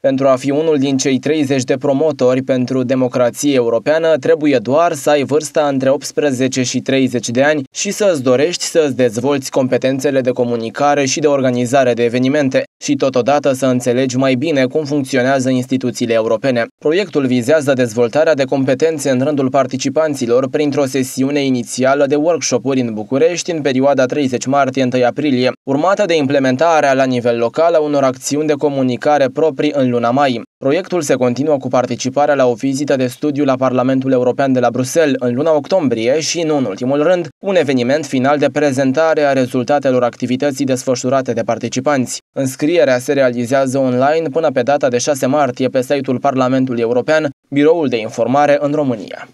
Pentru a fi unul din cei 30 de promotori pentru democrație europeană, trebuie doar să ai vârsta între 18 și 30 de ani și să îți dorești să îți dezvolți competențele de comunicare și de organizare de evenimente și totodată să înțelegi mai bine cum funcționează instituțiile europene. Proiectul vizează dezvoltarea de competențe în rândul participanților printr-o sesiune inițială de workshop-uri în București în perioada 30 martie-1 aprilie, urmată de implementarea la nivel local a unor acțiuni de comunicare proprii în luna mai. Proiectul se continuă cu participarea la o vizită de studiu la Parlamentul European de la Bruxelles în luna octombrie și, nu în ultimul rând, un eveniment final de prezentare a rezultatelor activității desfășurate de participanți. Înscrierea se realizează online până pe data de 6 martie pe site-ul Parlamentului European, Biroul de Informare în România.